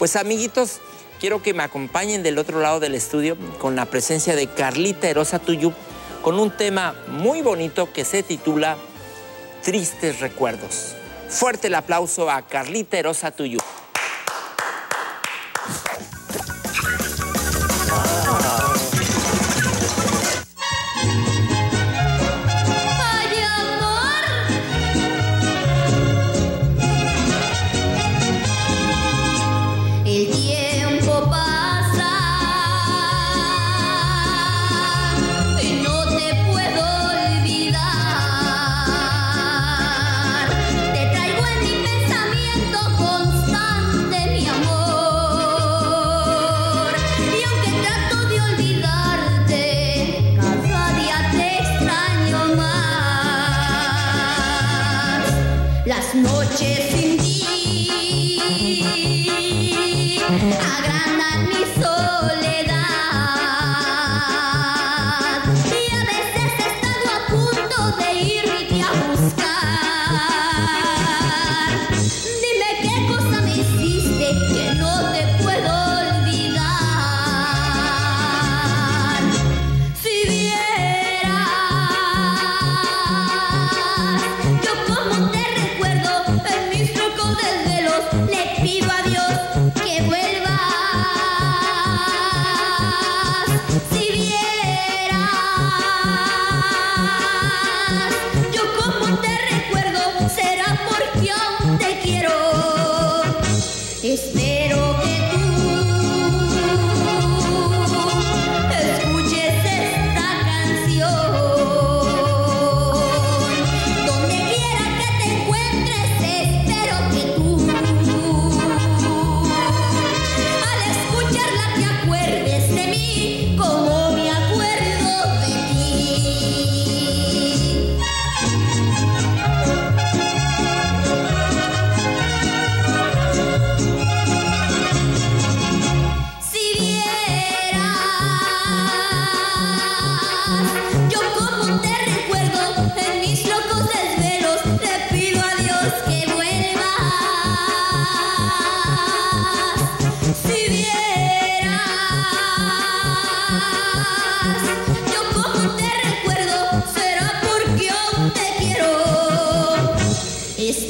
Pues amiguitos, quiero que me acompañen del otro lado del estudio con la presencia de Carlita Erosa Tuyú con un tema muy bonito que se titula Tristes Recuerdos. Fuerte el aplauso a Carlita Erosa Tuyú. las noches sin ti.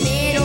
dinero.